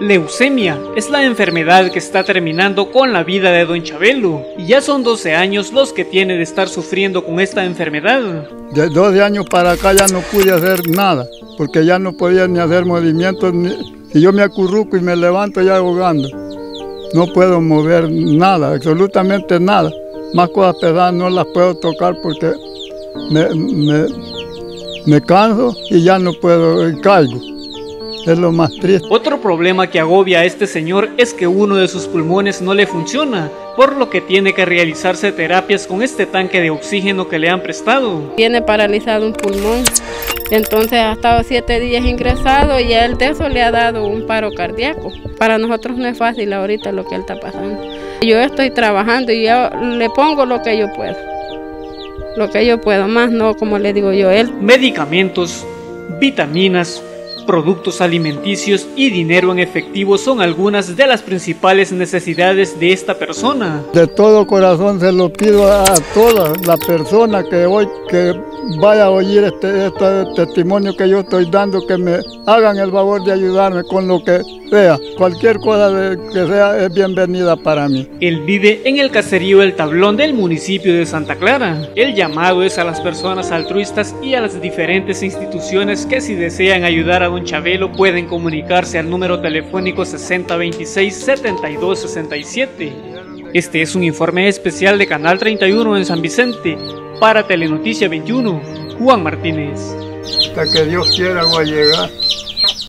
Leucemia es la enfermedad que está terminando con la vida de Don Chabelo y ya son 12 años los que tiene de estar sufriendo con esta enfermedad. De 12 años para acá ya no pude hacer nada porque ya no podía ni hacer movimientos y yo me acurruco y me levanto ya ahogando. No puedo mover nada, absolutamente nada. Más cosas pesadas no las puedo tocar porque me, me canso y ya no puedo, caigo. Es lo más triste. Otro problema que agobia a este señor es que uno de sus pulmones no le funciona, por lo que tiene que realizarse terapias con este tanque de oxígeno que le han prestado. Tiene paralizado un pulmón, entonces ha estado siete días ingresado y a él de eso le ha dado un paro cardíaco. Para nosotros no es fácil ahorita lo que él está pasando. Yo estoy trabajando y yo le pongo lo que yo puedo. Lo que yo puedo, más no como le digo yo, él. Medicamentos, vitaminas, Productos alimenticios y dinero en efectivo son algunas de las principales necesidades de esta persona. De todo corazón se lo pido a toda la persona que hoy que vaya a oír este, este, testimonio que yo estoy dando, que me hagan el favor de ayudarme con lo que sea. Cualquier cosa que sea es bienvenida para mí. Él vive en el caserío El Tablón del municipio de Santa Clara. El llamado es a las personas altruistas y a las diferentes instituciones que si desean ayudar a don Chabelo pueden comunicarse al número telefónico 6026-7267. Este es un informe especial de Canal 31 en San Vicente para Telenoticia 21, Juan Martínez. Hasta que Dios quiera voy a llegar.